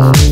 Uh-huh.